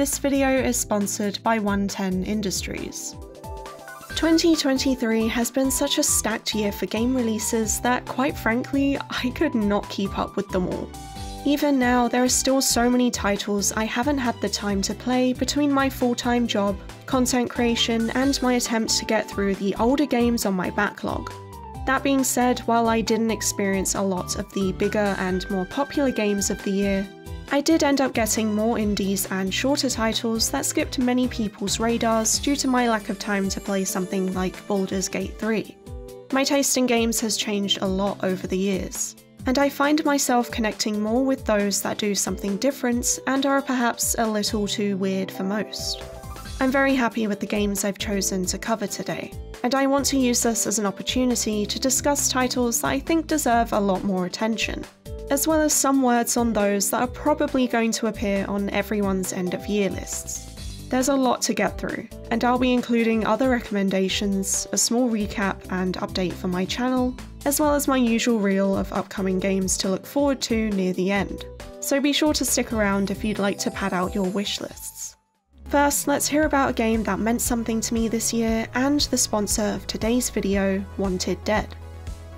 This video is sponsored by 110 Industries. 2023 has been such a stacked year for game releases that, quite frankly, I could not keep up with them all. Even now, there are still so many titles I haven't had the time to play between my full time job, content creation, and my attempt to get through the older games on my backlog. That being said, while I didn't experience a lot of the bigger and more popular games of the year, I did end up getting more indies and shorter titles that skipped many people's radars due to my lack of time to play something like Baldur's Gate 3. My taste in games has changed a lot over the years and I find myself connecting more with those that do something different and are perhaps a little too weird for most. I'm very happy with the games I've chosen to cover today, and I want to use this as an opportunity to discuss titles that I think deserve a lot more attention, as well as some words on those that are probably going to appear on everyone's end of year lists. There's a lot to get through, and I'll be including other recommendations, a small recap and update for my channel, as well as my usual reel of upcoming games to look forward to near the end. So be sure to stick around if you'd like to pad out your wish lists. First, let's hear about a game that meant something to me this year and the sponsor of today's video, Wanted Dead.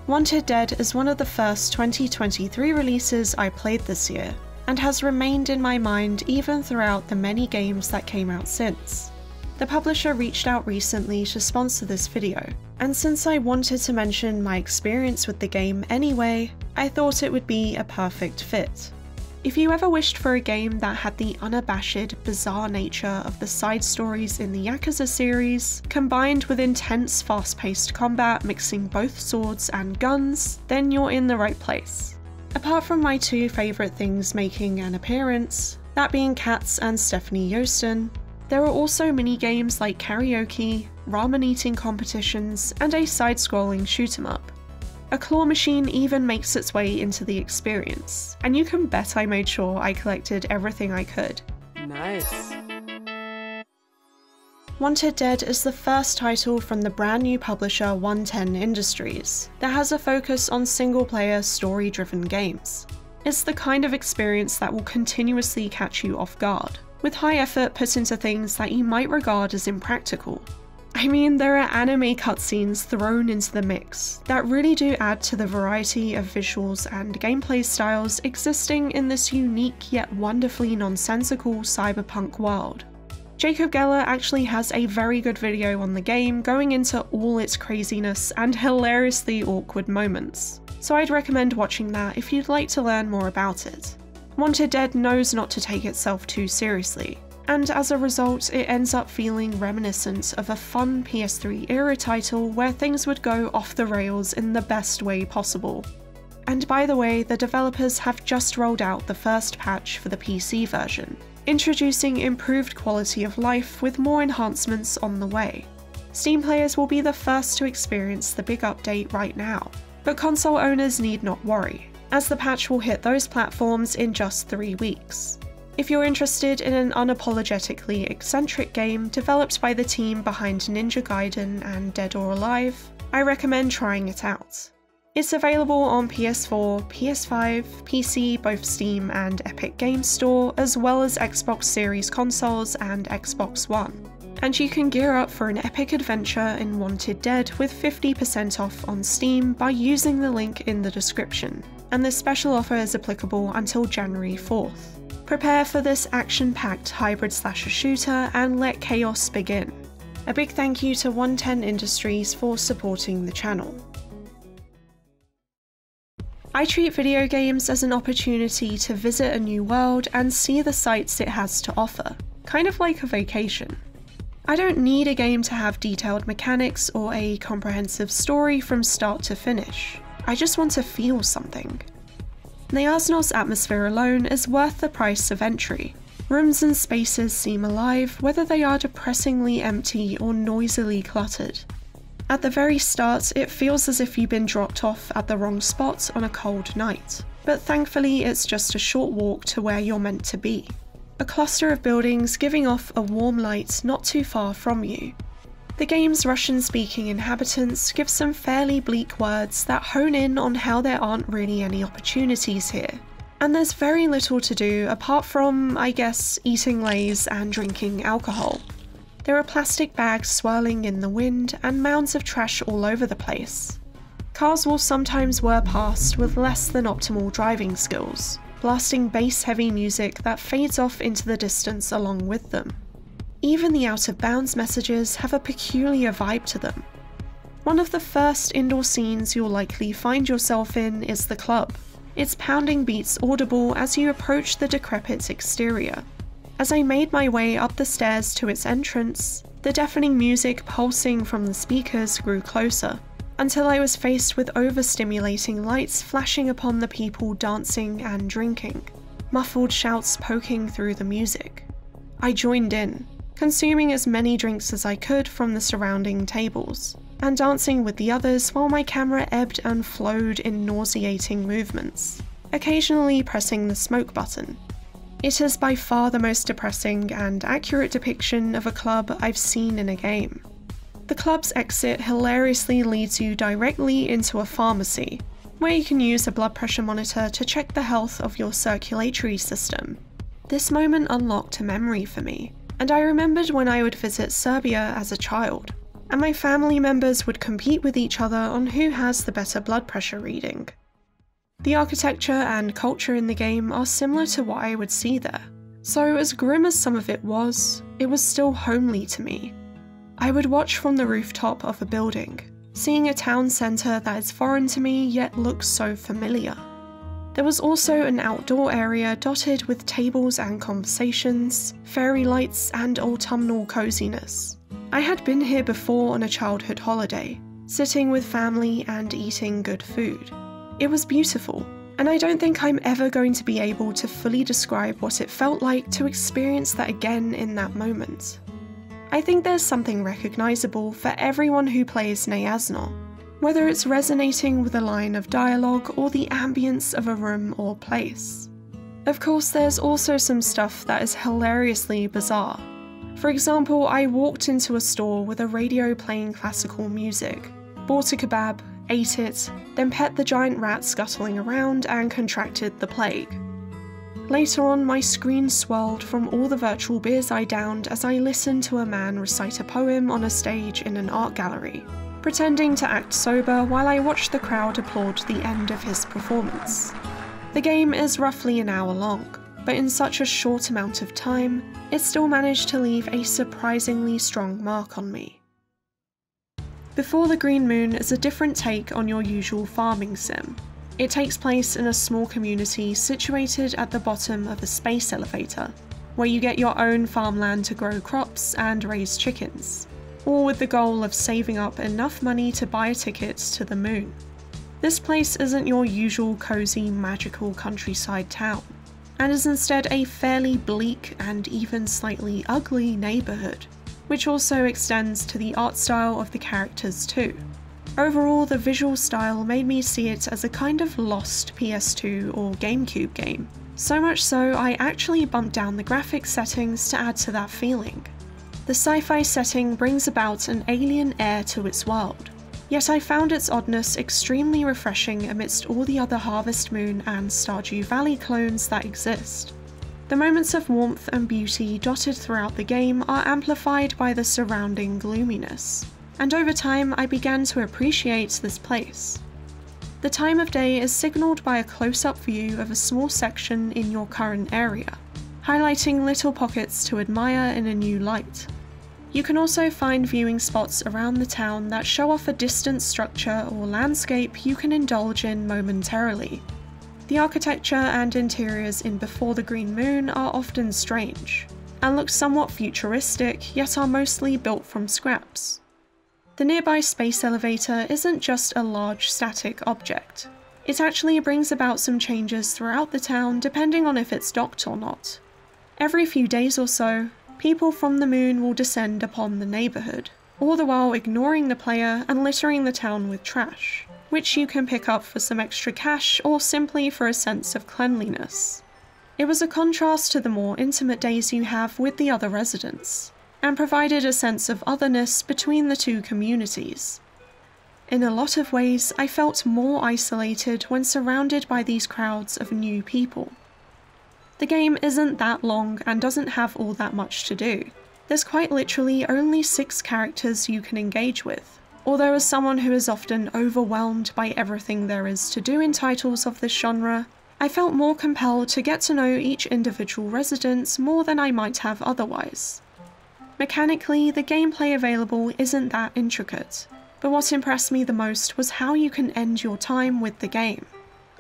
Wanted Dead is one of the first 2023 releases I played this year, and has remained in my mind even throughout the many games that came out since. The publisher reached out recently to sponsor this video, and since I wanted to mention my experience with the game anyway, I thought it would be a perfect fit. If you ever wished for a game that had the unabashed, bizarre nature of the side stories in the Yakuza series, combined with intense, fast paced combat mixing both swords and guns, then you're in the right place. Apart from my two favourite things making an appearance, that being Cats and Stefanie Joosten, there are also mini games like karaoke, ramen eating competitions, and a side scrolling shoot 'em up. A claw machine even makes its way into the experience, and you can bet I made sure I collected everything I could. Nice. Wanted Dead is the first title from the brand new publisher 110 Industries that has a focus on single player story driven games. It's the kind of experience that will continuously catch you off guard, with high effort put into things that you might regard as impractical. I mean, there are anime cutscenes thrown into the mix that really do add to the variety of visuals and gameplay styles existing in this unique yet wonderfully nonsensical cyberpunk world. Jacob Geller actually has a very good video on the game going into all its craziness and hilariously awkward moments, so I'd recommend watching that if you'd like to learn more about it. Wanted Dead knows not to take itself too seriously, and as a result, it ends up feeling reminiscent of a fun PS3 era title where things would go off the rails in the best way possible. And by the way, the developers have just rolled out the first patch for the PC version, introducing improved quality of life with more enhancements on the way. Steam players will be the first to experience the big update right now, but console owners need not worry, as the patch will hit those platforms in just three weeks. If you're interested in an unapologetically eccentric game developed by the team behind Ninja Gaiden and Dead or Alive, I recommend trying it out. It's available on PS4, PS5, PC, both Steam and Epic Games Store, as well as Xbox Series consoles and Xbox One. And you can gear up for an epic adventure in Wanted Dead with 50% off on Steam by using the link in the description, and this special offer is applicable until January 4th. Prepare for this action packed hybrid slasher shooter and let chaos begin. A big thank you to 110 Industries for supporting the channel. I treat video games as an opportunity to visit a new world and see the sights it has to offer, kind of like a vacation. I don't need a game to have detailed mechanics or a comprehensive story from start to finish. I just want to feel something. The Arsenal's atmosphere alone is worth the price of entry. Rooms and spaces seem alive, whether they are depressingly empty or noisily cluttered. At the very start, it feels as if you've been dropped off at the wrong spot on a cold night, but thankfully it's just a short walk to where you're meant to be. A cluster of buildings giving off a warm light not too far from you. The game's Russian speaking inhabitants give some fairly bleak words that hone in on how there aren't really any opportunities here, and there's very little to do apart from, I guess, eating lays and drinking alcohol. There are plastic bags swirling in the wind and mounds of trash all over the place. Cars will sometimes whir past with less than optimal driving skills, blasting bass heavy music that fades off into the distance along with them. Even the out of bounds messages have a peculiar vibe to them. One of the first indoor scenes you'll likely find yourself in is the club, its pounding beats audible as you approach the decrepit exterior. As I made my way up the stairs to its entrance, the deafening music pulsing from the speakers grew closer, until I was faced with overstimulating lights flashing upon the people dancing and drinking, muffled shouts poking through the music. I joined in, consuming as many drinks as I could from the surrounding tables, and dancing with the others while my camera ebbed and flowed in nauseating movements, occasionally pressing the smoke button. It is by far the most depressing and accurate depiction of a club I've seen in a game. The club's exit hilariously leads you directly into a pharmacy, where you can use a blood pressure monitor to check the health of your circulatory system. This moment unlocked a memory for me, and I remembered when I would visit Serbia as a child, and my family members would compete with each other on who has the better blood pressure reading. The architecture and culture in the game are similar to what I would see there, so as grim as some of it was, it was still homely to me. I would watch from the rooftop of a building, seeing a town centre that is foreign to me yet looks so familiar. There was also an outdoor area dotted with tables and conversations, fairy lights, and autumnal coziness. I had been here before on a childhood holiday, sitting with family and eating good food. It was beautiful, and I don't think I'm ever going to be able to fully describe what it felt like to experience that again in that moment. I think there's something recognisable for everyone who plays Neyasnoe, whether it's resonating with a line of dialogue or the ambience of a room or place. Of course, there's also some stuff that is hilariously bizarre. For example, I walked into a store with a radio playing classical music, bought a kebab, ate it, then pet the giant rat scuttling around and contracted the plague. Later on, my screen swirled from all the virtual beers I downed as I listened to a man recite a poem on a stage in an art gallery pretending to act sober while I watch the crowd applaud the end of his performance. The game is roughly an hour long, but in such a short amount of time, it still managed to leave a surprisingly strong mark on me. Before the Green Moon is a different take on your usual farming sim. It takes place in a small community situated at the bottom of a space elevator, where you get your own farmland to grow crops and raise chickens all with the goal of saving up enough money to buy tickets to the moon. This place isn't your usual cozy, magical countryside town, and is instead a fairly bleak and even slightly ugly neighbourhood, which also extends to the art style of the characters too. Overall, the visual style made me see it as a kind of lost PS2 or GameCube game, so much so I actually bumped down the graphics settings to add to that feeling. The sci fi setting brings about an alien air to its world, yet I found its oddness extremely refreshing amidst all the other Harvest Moon and Stardew Valley clones that exist. The moments of warmth and beauty dotted throughout the game are amplified by the surrounding gloominess, and over time I began to appreciate this place. The time of day is signalled by a close up view of a small section in your current area, highlighting little pockets to admire in a new light. You can also find viewing spots around the town that show off a distant structure or landscape you can indulge in momentarily. The architecture and interiors in Before the Green Moon are often strange, and look somewhat futuristic, yet are mostly built from scraps. The nearby space elevator isn't just a large static object. It actually brings about some changes throughout the town depending on if it's docked or not, Every few days or so, people from the moon will descend upon the neighbourhood, all the while ignoring the player and littering the town with trash, which you can pick up for some extra cash or simply for a sense of cleanliness. It was a contrast to the more intimate days you have with the other residents, and provided a sense of otherness between the two communities. In a lot of ways, I felt more isolated when surrounded by these crowds of new people. The game isn't that long and doesn't have all that much to do. There's quite literally only six characters you can engage with, although as someone who is often overwhelmed by everything there is to do in titles of this genre, I felt more compelled to get to know each individual resident more than I might have otherwise. Mechanically, the gameplay available isn't that intricate, but what impressed me the most was how you can end your time with the game.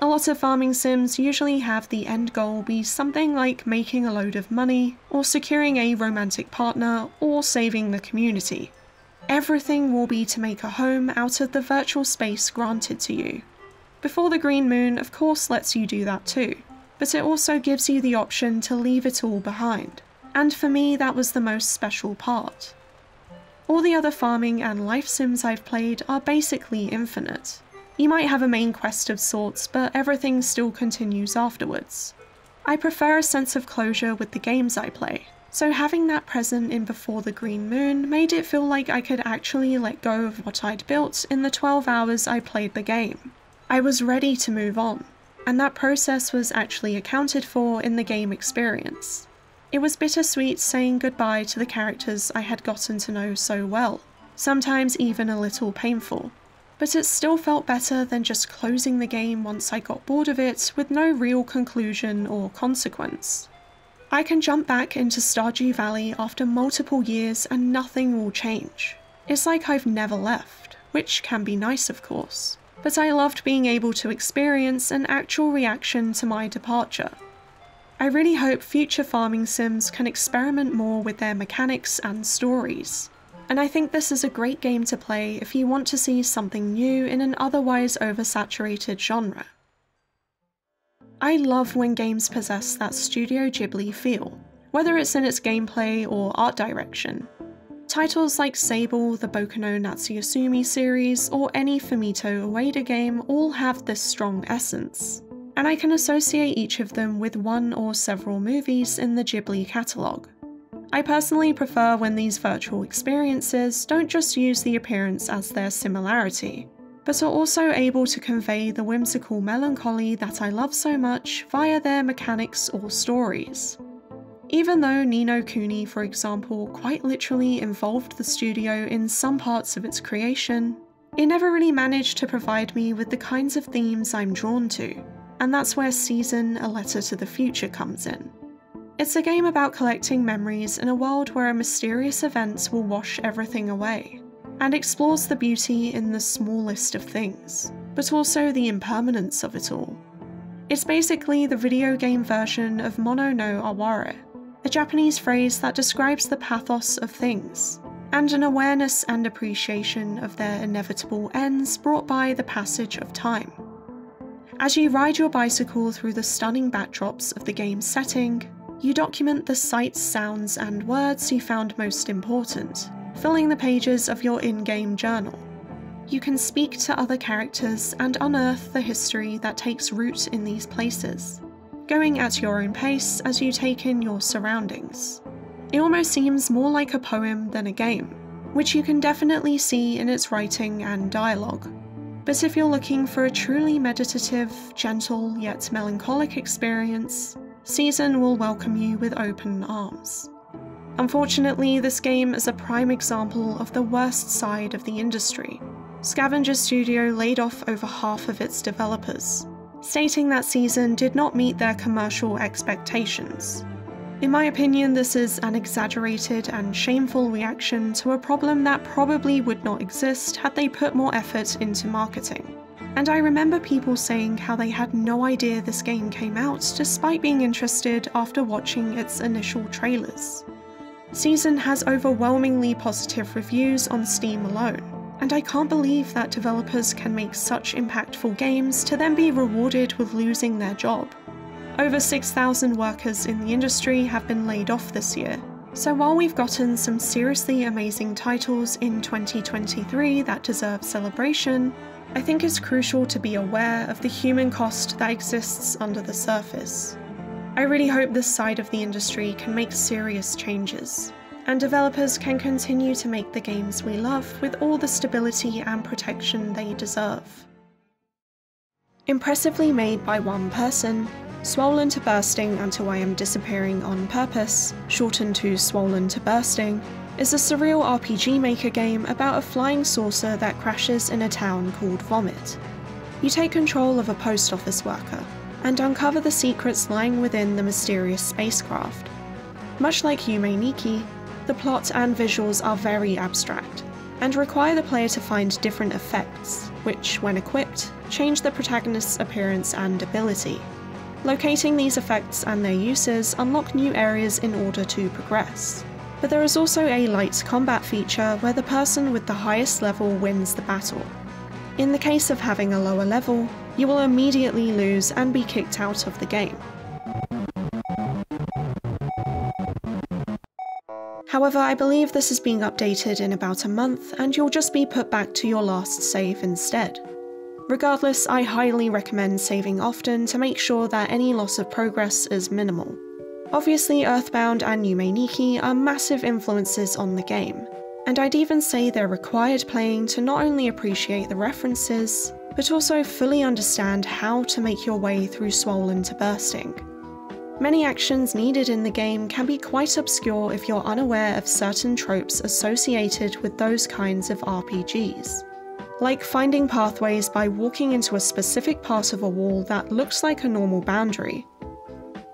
A lot of farming sims usually have the end goal be something like making a load of money, or securing a romantic partner, or saving the community. Everything will be to make a home out of the virtual space granted to you. Before the Green Moon, of course, lets you do that too, but it also gives you the option to leave it all behind. And for me, that was the most special part. All the other farming and life sims I've played are basically infinite. You might have a main quest of sorts, but everything still continues afterwards. I prefer a sense of closure with the games I play, so having that present in Before the Green Moon made it feel like I could actually let go of what I'd built in the 12 hours I played the game. I was ready to move on, and that process was actually accounted for in the game experience. It was bittersweet saying goodbye to the characters I had gotten to know so well, sometimes even a little painful. But it still felt better than just closing the game once I got bored of it with no real conclusion or consequence. I can jump back into Stardew Valley after multiple years and nothing will change. It's like I've never left, which can be nice, of course. But I loved being able to experience an actual reaction to my departure, I really hope future farming sims can experiment more with their mechanics and stories. And I think this is a great game to play if you want to see something new in an otherwise oversaturated genre. I love when games possess that Studio Ghibli feel, whether it's in its gameplay or art direction. Titles like Sable, the Boku no Natsuyasumi series, or any Fumito Ueda game all have this strong essence and I can associate each of them with one or several movies in the Ghibli catalogue. I personally prefer when these virtual experiences don't just use the appearance as their similarity, but are also able to convey the whimsical melancholy that I love so much via their mechanics or stories. Even though Ni no Kuni, for example, quite literally involved the studio in some parts of its creation, it never really managed to provide me with the kinds of themes I'm drawn to, and that's where Season A Letter to the Future comes in. It's a game about collecting memories in a world where mysterious events will wash everything away, and explores the beauty in the smallest of things, but also the impermanence of it all. It's basically the video game version of Mono no Aware, a Japanese phrase that describes the pathos of things, and an awareness and appreciation of their inevitable ends brought by the passage of time. As you ride your bicycle through the stunning backdrops of the game's setting, you document the sights, sounds, and words you found most important, filling the pages of your in game journal. You can speak to other characters and unearth the history that takes root in these places, going at your own pace as you take in your surroundings. It almost seems more like a poem than a game, which you can definitely see in its writing and dialogue. But if you're looking for a truly meditative, gentle, yet melancholic experience, Season will welcome you with open arms. Unfortunately, this game is a prime example of the worst side of the industry. Scavenger Studio laid off over half of its developers, stating that Season did not meet their commercial expectations. In my opinion, this is an exaggerated and shameful reaction to a problem that probably would not exist had they put more effort into marketing. And I remember people saying how they had no idea this game came out despite being interested after watching its initial trailers. Season has overwhelmingly positive reviews on Steam alone, and I can't believe that developers can make such impactful games to then be rewarded with losing their job. Over 6,000 workers in the industry have been laid off this year. So while we've gotten some seriously amazing titles in 2023 that deserve celebration, I think it's crucial to be aware of the human cost that exists under the surface. I really hope this side of the industry can make serious changes, and developers can continue to make the games we love with all the stability and protection they deserve. Impressively made by one person, Swollen to Bursting Until I Am Disappearing on Purpose, shortened to Swollen to Bursting, is a surreal RPG Maker game about a flying saucer that crashes in a town called Vomit. You take control of a post office worker and uncover the secrets lying within the mysterious spacecraft. Much like Yume Nikki, the plot and visuals are very abstract, and require the player to find different effects, which, when equipped, change the protagonist's appearance and ability. Locating these effects and their uses unlock new areas in order to progress. But there is also a light combat feature where the person with the highest level wins the battle. In the case of having a lower level, you will immediately lose and be kicked out of the game. However, I believe this is being updated in about a month and you'll just be put back to your last save instead. Regardless, I highly recommend saving often to make sure that any loss of progress is minimal. Obviously, Earthbound and Yume Nikki are massive influences on the game, and I'd even say they're required playing to not only appreciate the references, but also fully understand how to make your way through Swollen to Bursting. Many actions needed in the game can be quite obscure if you're unaware of certain tropes associated with those kinds of RPGs. Like finding pathways by walking into a specific part of a wall that looks like a normal boundary.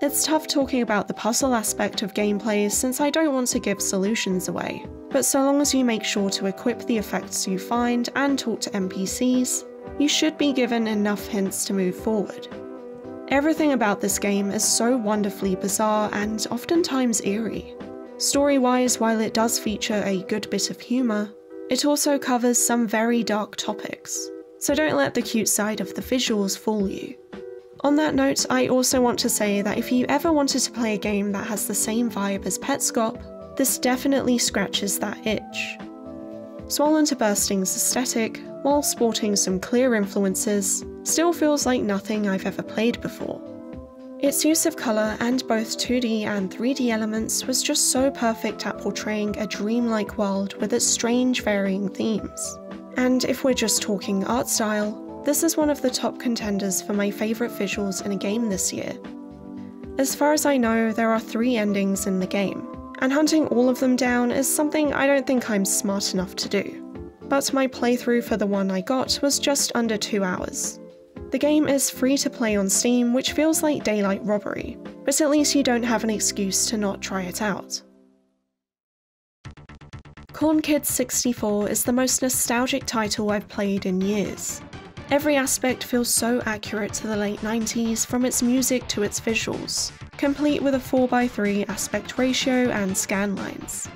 It's tough talking about the puzzle aspect of gameplay since I don't want to give solutions away, but so long as you make sure to equip the effects you find and talk to NPCs, you should be given enough hints to move forward. Everything about this game is so wonderfully bizarre and oftentimes eerie. Story wise, while it does feature a good bit of humour, it also covers some very dark topics, so don't let the cute side of the visuals fool you. On that note, I also want to say that if you ever wanted to play a game that has the same vibe as Petscop, this definitely scratches that itch. Swollen to Bursting's aesthetic, while sporting some clear influences, still feels like nothing I've ever played before. Its use of colour and both 2D and 3D elements was just so perfect at portraying a dreamlike world with its strange varying themes. And if we're just talking art style, this is one of the top contenders for my favourite visuals in a game this year. As far as I know, there are three endings in the game, and hunting all of them down is something I don't think I'm smart enough to do. But my playthrough for the one I got was just under two hours, the game is free to play on Steam, which feels like daylight robbery, but at least you don't have an excuse to not try it out. Corn Kidz 64 is the most nostalgic title I've played in years. Every aspect feels so accurate to the late 90s from its music to its visuals, complete with a 4x3 aspect ratio and scan lines.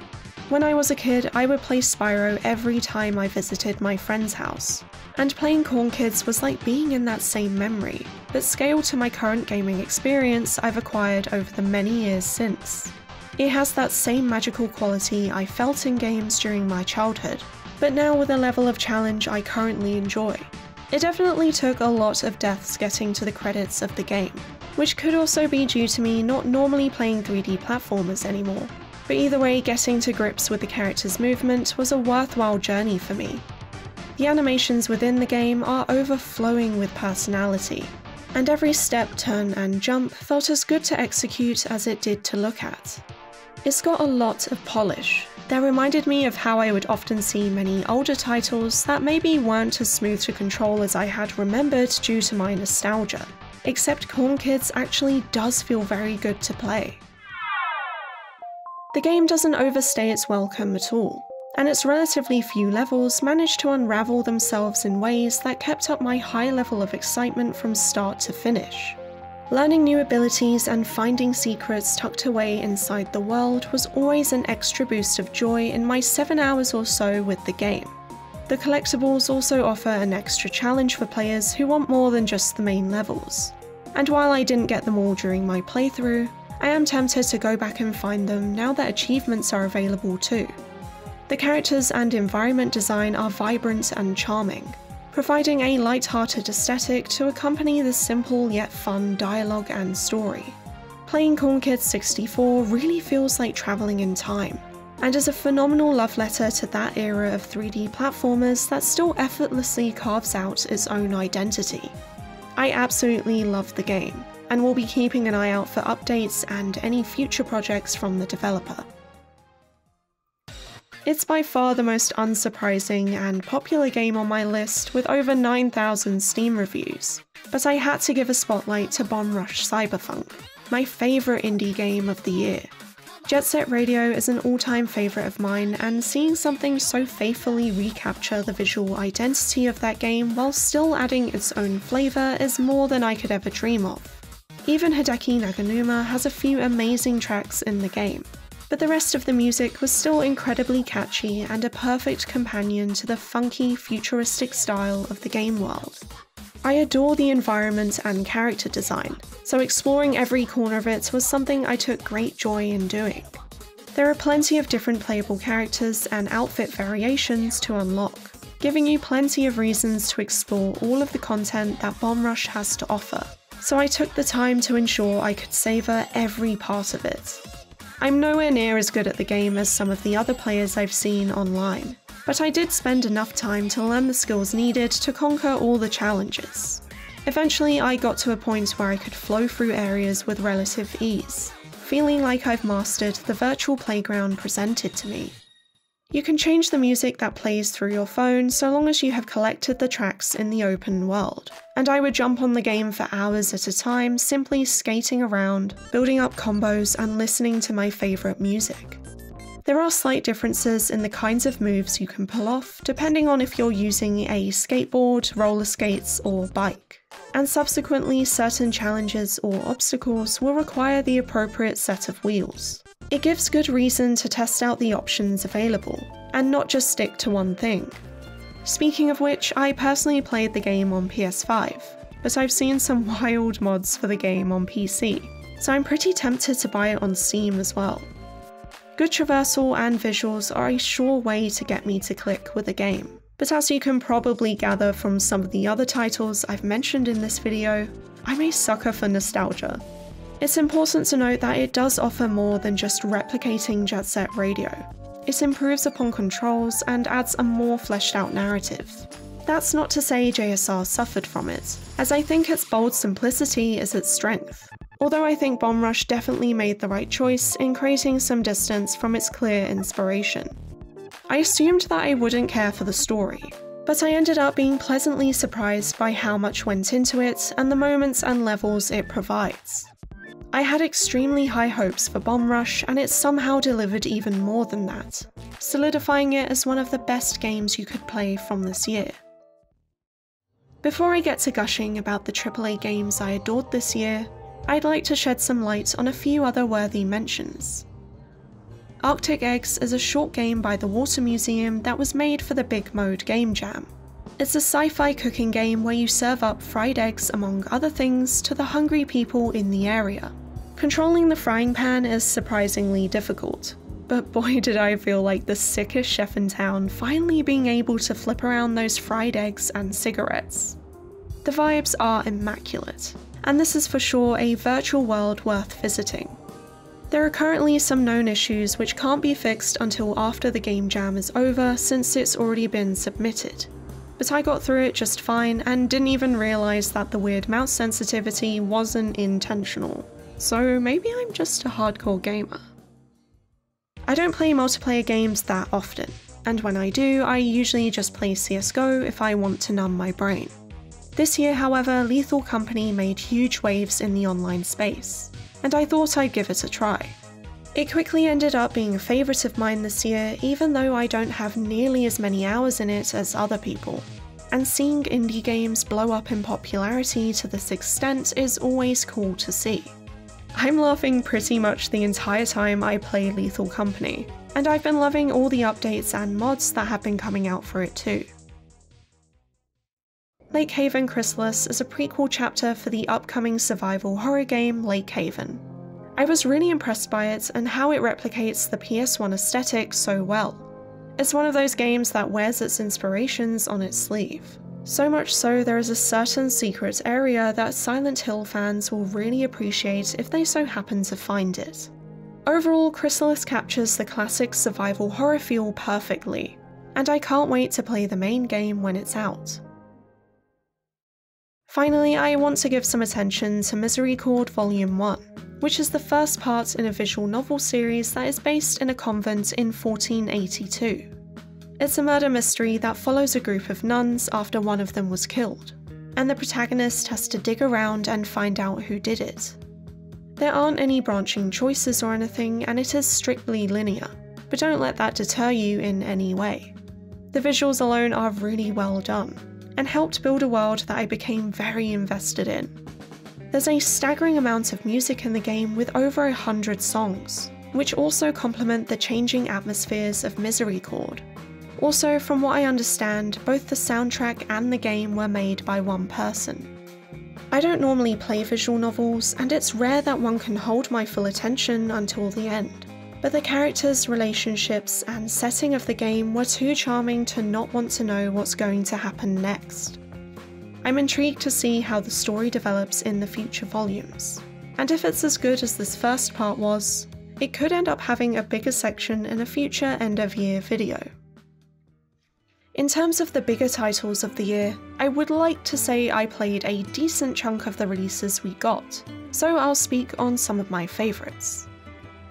When I was a kid, I would play Spyro every time I visited my friend's house, and playing Corn Kidz was like being in that same memory, but scaled to my current gaming experience I've acquired over the many years since. It has that same magical quality I felt in games during my childhood, but now with a level of challenge I currently enjoy. It definitely took a lot of deaths getting to the credits of the game, which could also be due to me not normally playing 3D platformers anymore. But either way, getting to grips with the character's movement was a worthwhile journey for me, the animations within the game are overflowing with personality, and every step, turn, and jump felt as good to execute as it did to look at. It's got a lot of polish. That reminded me of how I would often see many older titles that maybe weren't as smooth to control as I had remembered due to my nostalgia. Except Corn Kidz actually does feel very good to play. The game doesn't overstay its welcome at all and its relatively few levels managed to unravel themselves in ways that kept up my high level of excitement from start to finish. Learning new abilities and finding secrets tucked away inside the world was always an extra boost of joy in my 7 hours or so with the game. The collectibles also offer an extra challenge for players who want more than just the main levels. And while I didn't get them all during my playthrough, I am tempted to go back and find them now that achievements are available too. The characters and environment design are vibrant and charming, providing a light-hearted aesthetic to accompany the simple yet fun dialogue and story. Playing Corn Kidz 64 really feels like travelling in time, and is a phenomenal love letter to that era of 3D platformers that still effortlessly carves out its own identity. I absolutely love the game, and will be keeping an eye out for updates and any future projects from the developer. It's by far the most unsurprising and popular game on my list with over 9,000 Steam reviews, but I had to give a spotlight to Bomb Rush Cyberfunk, my favourite indie game of the year. Jet Set Radio is an all time favourite of mine, and seeing something so faithfully recapture the visual identity of that game while still adding its own flavour is more than I could ever dream of. Even Hideki Naganuma has a few amazing tracks in the game, but the rest of the music was still incredibly catchy and a perfect companion to the funky, futuristic style of the game world. I adore the environment and character design, so exploring every corner of it was something I took great joy in doing. There are plenty of different playable characters and outfit variations to unlock, giving you plenty of reasons to explore all of the content that Bomb Rush has to offer, so I took the time to ensure I could savour every part of it. I'm nowhere near as good at the game as some of the other players I've seen online, but I did spend enough time to learn the skills needed to conquer all the challenges. Eventually, I got to a point where I could flow through areas with relative ease, feeling like I've mastered the virtual playground presented to me. You can change the music that plays through your phone so long as you have collected the tracks in the open world, and I would jump on the game for hours at a time, simply skating around, building up combos, and listening to my favourite music. There are slight differences in the kinds of moves you can pull off, depending on if you're using a skateboard, roller skates, or bike. And subsequently, certain challenges or obstacles will require the appropriate set of wheels. It gives good reason to test out the options available, and not just stick to one thing. Speaking of which, I personally played the game on PS5, but I've seen some wild mods for the game on PC, so I'm pretty tempted to buy it on Steam as well. Good traversal and visuals are a sure way to get me to click with a game, but as you can probably gather from some of the other titles I've mentioned in this video, I'm a sucker for nostalgia. It's important to note that it does offer more than just replicating Jet Set Radio, it improves upon controls and adds a more fleshed out narrative. That's not to say JSR suffered from it, as I think its bold simplicity is its strength. Although I think Bomb Rush definitely made the right choice in creating some distance from its clear inspiration. I assumed that I wouldn't care for the story, but I ended up being pleasantly surprised by how much went into it and the moments and levels it provides. I had extremely high hopes for Bomb Rush, and it somehow delivered even more than that, solidifying it as one of the best games you could play from this year. Before I get to gushing about the AAA games I adored this year, I'd like to shed some light on a few other worthy mentions. Arctic Eggs is a short game by the Water Museum that was made for the Big Mode Game Jam. It's a sci fi cooking game where you serve up fried eggs, among other things, to the hungry people in the area. Controlling the frying pan is surprisingly difficult, but boy did I feel like the sickest chef in town finally being able to flip around those fried eggs and cigarettes. The vibes are immaculate, and this is for sure a virtual world worth visiting. There are currently some known issues which can't be fixed until after the game jam is over since it's already been submitted. But I got through it just fine and didn't even realise that the weird mouse sensitivity wasn't intentional so maybe I'm just a hardcore gamer. I don't play multiplayer games that often, and when I do, I usually just play CSGO if I want to numb my brain. This year, however, Lethal Company made huge waves in the online space, and I thought I'd give it a try. It quickly ended up being a favourite of mine this year, even though I don't have nearly as many hours in it as other people. And seeing indie games blow up in popularity to this extent is always cool to see. I'm laughing pretty much the entire time I play Lethal Company, and I've been loving all the updates and mods that have been coming out for it too. Lake Haven Chrysalis is a prequel chapter for the upcoming survival horror game Lake Haven. I was really impressed by it and how it replicates the PS1 aesthetic so well. It's one of those games that wears its inspirations on its sleeve. So much so, there is a certain secret area that Silent Hill fans will really appreciate if they so happen to find it. Overall, Chrysalis captures the classic survival horror feel perfectly, and I can't wait to play the main game when it's out. Finally, I want to give some attention to Misericorde Volume 1, which is the first part in a visual novel series that is based in a convent in 1482. It's a murder mystery that follows a group of nuns after one of them was killed, and the protagonist has to dig around and find out who did it. There aren't any branching choices or anything, and it is strictly linear, but don't let that deter you in any way. The visuals alone are really well done, and helped build a world that I became very invested in. There's a staggering amount of music in the game with over a hundred songs, which also complement the changing atmospheres of Misericorde. Also, from what I understand, both the soundtrack and the game were made by one person. I don't normally play visual novels, and it's rare that one can hold my full attention until the end. But the characters, relationships, and setting of the game were too charming to not want to know what's going to happen next. I'm intrigued to see how the story develops in the future volumes, and if it's as good as this first part was, it could end up having a bigger section in a future end of year video. In terms of the bigger titles of the year, I would like to say I played a decent chunk of the releases we got, so I'll speak on some of my favourites.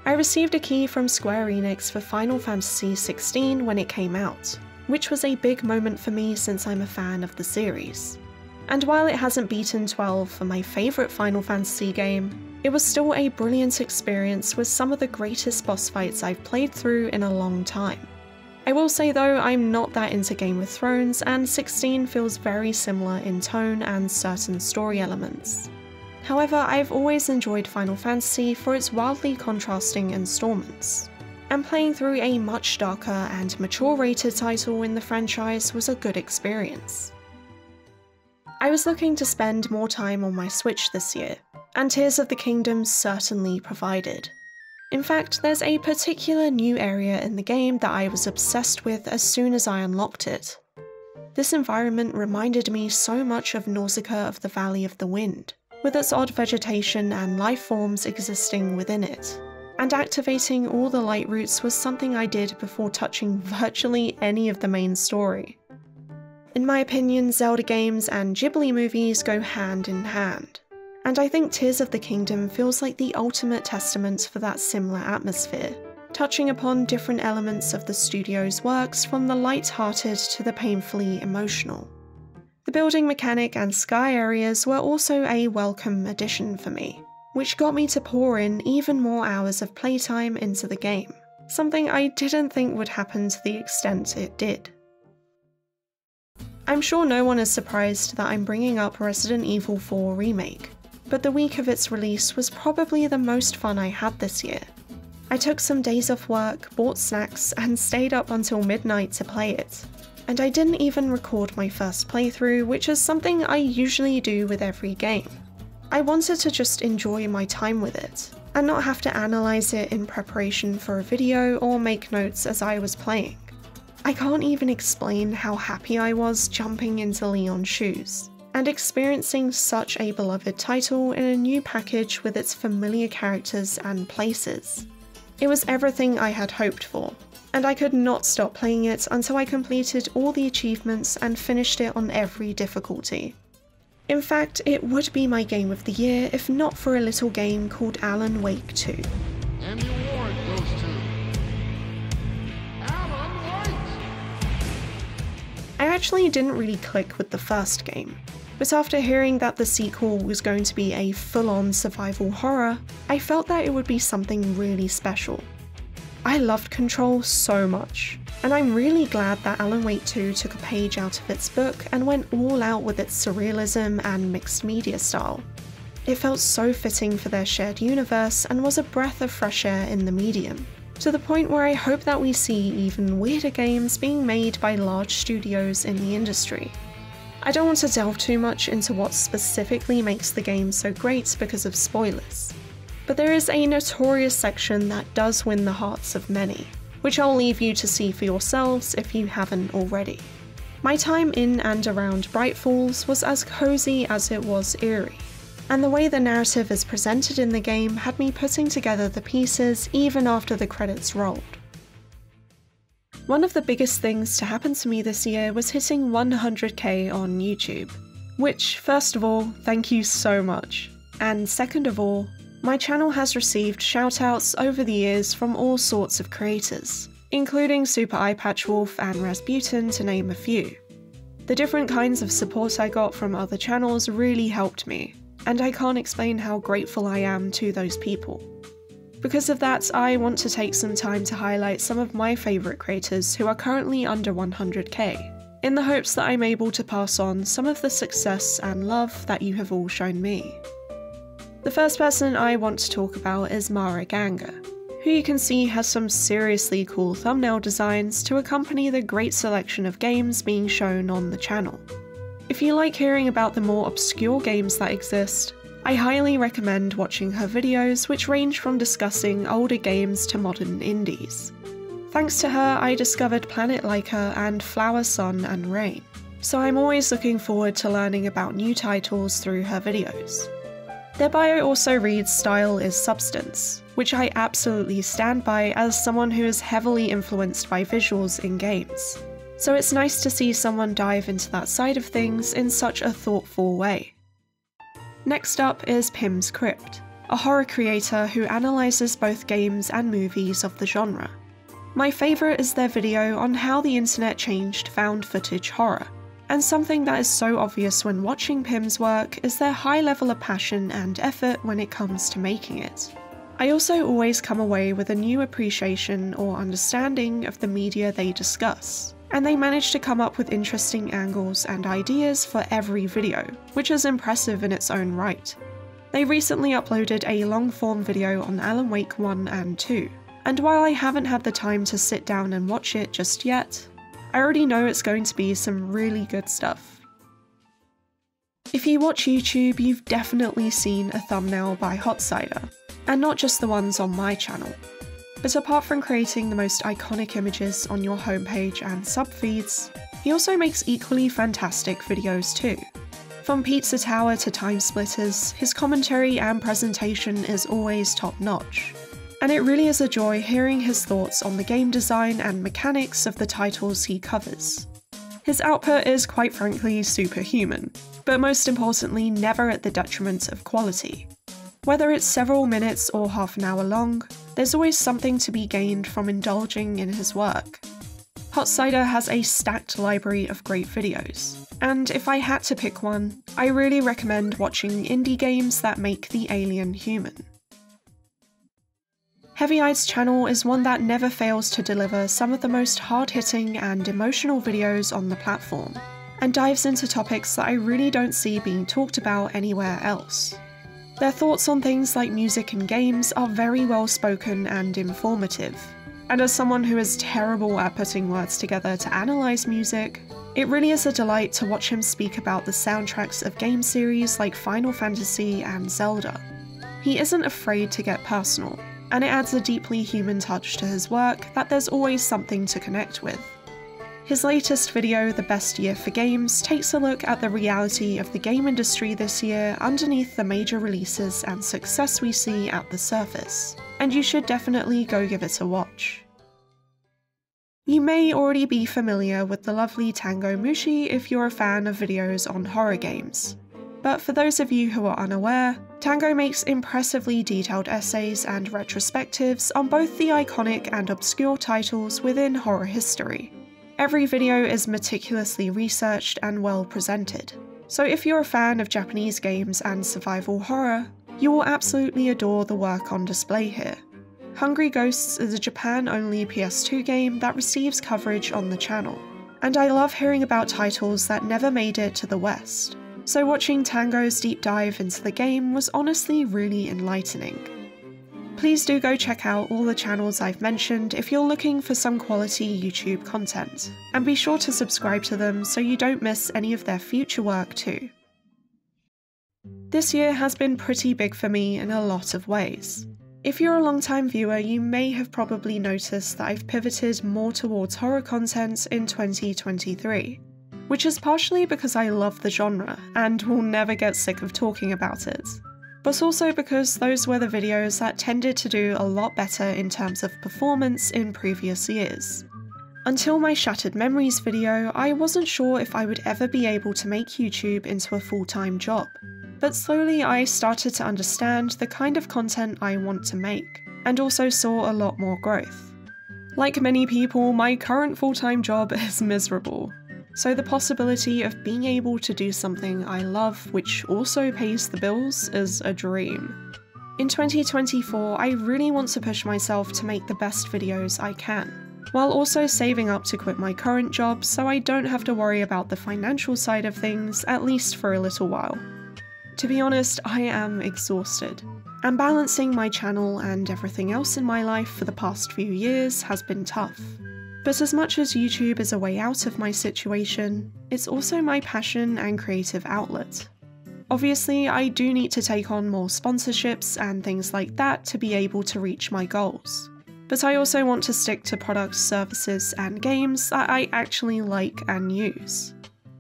I received a key from Square Enix for Final Fantasy XVI when it came out, which was a big moment for me since I'm a fan of the series. And while it hasn't beaten 12 for my favourite Final Fantasy game, it was still a brilliant experience with some of the greatest boss fights I've played through in a long time. I will say though, I'm not that into Game of Thrones, and 16 feels very similar in tone and certain story elements. However, I've always enjoyed Final Fantasy for its wildly contrasting installments, and playing through a much darker and mature rated title in the franchise was a good experience. I was looking to spend more time on my Switch this year, and Tears of the Kingdom certainly provided. In fact, there's a particular new area in the game that I was obsessed with as soon as I unlocked it. This environment reminded me so much of Nausicaa of the Valley of the Wind, with its odd vegetation and life forms existing within it. And activating all the light roots was something I did before touching virtually any of the main story. In my opinion, Zelda games and Ghibli movies go hand in hand, and I think Tears of the Kingdom feels like the ultimate testament for that similar atmosphere, touching upon different elements of the studio's works from the light-hearted to the painfully emotional. The building mechanic and sky areas were also a welcome addition for me, which got me to pour in even more hours of playtime into the game, something I didn't think would happen to the extent it did. I'm sure no one is surprised that I'm bringing up Resident Evil 4 Remake, but the week of its release was probably the most fun I had this year. I took some days off work, bought snacks, and stayed up until midnight to play it, and I didn't even record my first playthrough, which is something I usually do with every game. I wanted to just enjoy my time with it, and not have to analyse it in preparation for a video or make notes as I was playing. I can't even explain how happy I was jumping into Leon's shoes, and experiencing such a beloved title in a new package with its familiar characters and places. It was everything I had hoped for, and I could not stop playing it until I completed all the achievements and finished it on every difficulty. In fact, it would be my game of the year if not for a little game called Alan Wake 2. And the award goes to Alan White. I actually didn't really click with the first game, but after hearing that the sequel was going to be a full on survival horror, I felt that it would be something really special. I loved Control so much, and I'm really glad that Alan Wake 2 took a page out of its book and went all out with its surrealism and mixed media style. It felt so fitting for their shared universe and was a breath of fresh air in the medium, to the point where I hope that we see even weirder games being made by large studios in the industry. I don't want to delve too much into what specifically makes the game so great because of spoilers, but there is a notorious section that does win the hearts of many, which I'll leave you to see for yourselves if you haven't already. My time in and around Bright Falls was as cozy as it was eerie, and the way the narrative is presented in the game had me putting together the pieces even after the credits rolled. One of the biggest things to happen to me this year was hitting 100k on YouTube, which, first of all, thank you so much, and second of all, my channel has received shoutouts over the years from all sorts of creators, including Super Eye Patch Eyepatchwolf and Rasputin to name a few. The different kinds of support I got from other channels really helped me, and I can't explain how grateful I am to those people. Because of that, I want to take some time to highlight some of my favourite creators who are currently under 100k, in the hopes that I'm able to pass on some of the success and love that you have all shown me. The first person I want to talk about is Mara Ganger, who you can see has some seriously cool thumbnail designs to accompany the great selection of games being shown on the channel. If you like hearing about the more obscure games that exist, I highly recommend watching her videos which range from discussing older games to modern indies. Thanks to her, I discovered Planet Laika and Flower, Sun and Rain, so I'm always looking forward to learning about new titles through her videos. Their bio also reads Style is Substance, which I absolutely stand by as someone who is heavily influenced by visuals in games. So it's nice to see someone dive into that side of things in such a thoughtful way. Next up is Pim's Crypt, a horror creator who analyses both games and movies of the genre. My favourite is their video on how the internet changed found footage horror, and something that is so obvious when watching Pim's work is their high level of passion and effort when it comes to making it. I also always come away with a new appreciation or understanding of the media they discuss, and they manage to come up with interesting angles and ideas for every video, which is impressive in its own right. They recently uploaded a long form video on Alan Wake 1 and 2, and while I haven't had the time to sit down and watch it just yet, I already know it's going to be some really good stuff. If you watch YouTube, you've definitely seen a thumbnail by Hot Cyder, and not just the ones on my channel. But apart from creating the most iconic images on your homepage and subfeeds, he also makes equally fantastic videos too. From Pizza Tower to TimeSplitters, his commentary and presentation is always top notch and it really is a joy hearing his thoughts on the game design and mechanics of the titles he covers. His output is quite frankly superhuman, but most importantly, never at the detriment of quality. Whether it's several minutes or half an hour long, there's always something to be gained from indulging in his work. Hot Cyder has a stacked library of great videos, and if I had to pick one, I really recommend watching indie games that make the alien human. Heavy Eye's channel is one that never fails to deliver some of the most hard hitting and emotional videos on the platform, and dives into topics that I really don't see being talked about anywhere else. Their thoughts on things like music and games are very well spoken and informative. And as someone who is terrible at putting words together to analyse music, it really is a delight to watch him speak about the soundtracks of game series like Final Fantasy and Zelda. He isn't afraid to get personal, and it adds a deeply human touch to his work that there's always something to connect with. His latest video, The Best Year for Games, takes a look at the reality of the game industry this year underneath the major releases and success we see at the surface, and you should definitely go give it a watch. You may already be familiar with the lovely Tango Mushi if you're a fan of videos on horror games, but for those of you who are unaware, Tango makes impressively detailed essays and retrospectives on both the iconic and obscure titles within horror history. Every video is meticulously researched and well presented, so if you're a fan of Japanese games and survival horror, you will absolutely adore the work on display here. Hungry Ghosts is a Japan only PS2 game that receives coverage on the channel, and I love hearing about titles that never made it to the West so watching Tango's deep dive into the game was honestly really enlightening. Please do go check out all the channels I've mentioned if you're looking for some quality YouTube content, and be sure to subscribe to them so you don't miss any of their future work too. This year has been pretty big for me in a lot of ways. If you're a long-time viewer, you may have probably noticed that I've pivoted more towards horror content in 2023. which is partially because I love the genre and will never get sick of talking about it, but also because those were the videos that tended to do a lot better in terms of performance in previous years. Until my Shattered Memories video, I wasn't sure if I would ever be able to make YouTube into a full time job. But slowly I started to understand the kind of content I want to make, and also saw a lot more growth. Like many people, my current full time job is miserable, so the possibility of being able to do something I love which also pays the bills is a dream. In 2024, I really want to push myself to make the best videos I can while also saving up to quit my current job so I don't have to worry about the financial side of things, at least for a little while. To be honest, I am exhausted, and balancing my channel and everything else in my life for the past few years has been tough. But as much as YouTube is a way out of my situation, it's also my passion and creative outlet. Obviously, I do need to take on more sponsorships and things like that to be able to reach my goals but I also want to stick to products, services, and games that I actually like and use.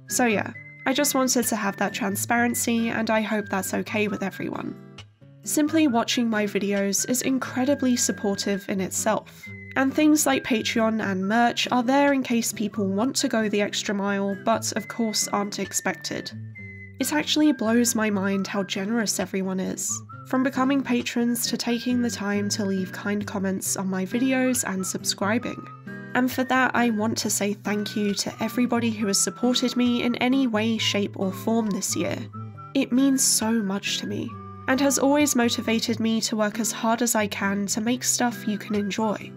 So, yeah, I just wanted to have that transparency, and I hope that's okay with everyone. Simply watching my videos is incredibly supportive in itself, and things like Patreon and merch are there in case people want to go the extra mile, but of course aren't expected. It actually blows my mind how generous everyone is. From becoming patrons to taking the time to leave kind comments on my videos and subscribing. And for that, I want to say thank you to everybody who has supported me in any way, shape, or form this year. It means so much to me, and has always motivated me to work as hard as I can to make stuff you can enjoy.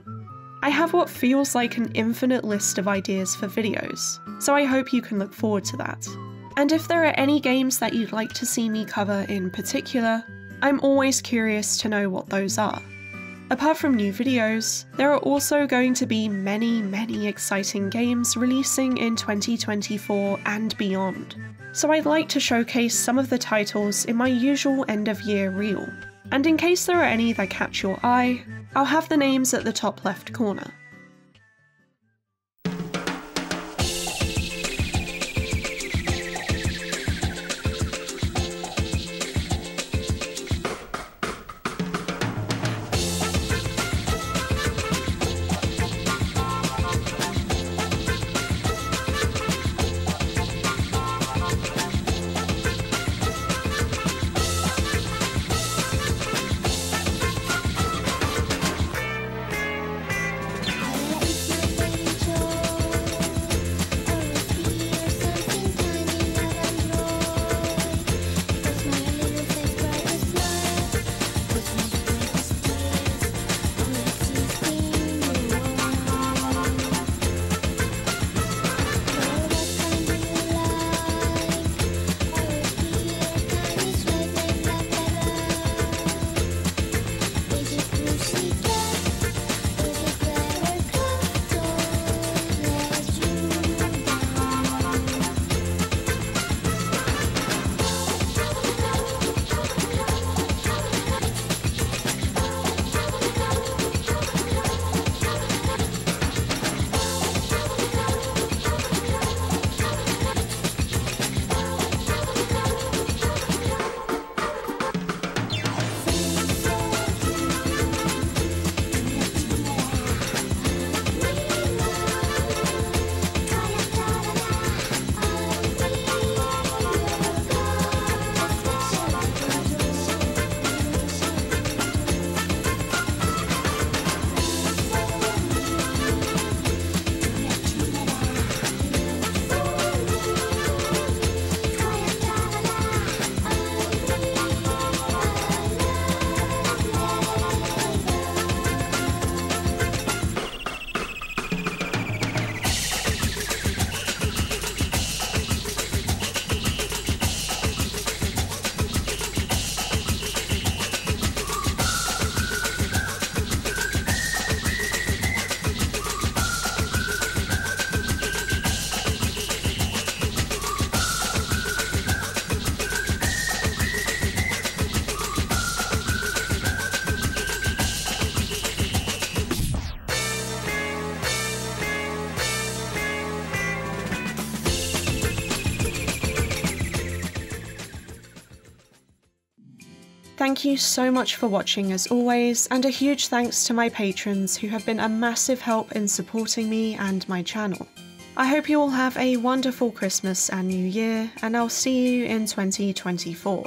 I have what feels like an infinite list of ideas for videos, so I hope you can look forward to that. And if there are any games that you'd like to see me cover in particular, I'm always curious to know what those are. Apart from new videos, there are also going to be many, many exciting games releasing in 2024 and beyond. So I'd like to showcase some of the titles in my usual end of year reel. And in case there are any that catch your eye, I'll have the names at the top left corner. You so much for watching as always, and a huge thanks to my patrons who have been a massive help in supporting me and my channel. I hope you all have a wonderful Christmas and New Year, and I'll see you in 2024.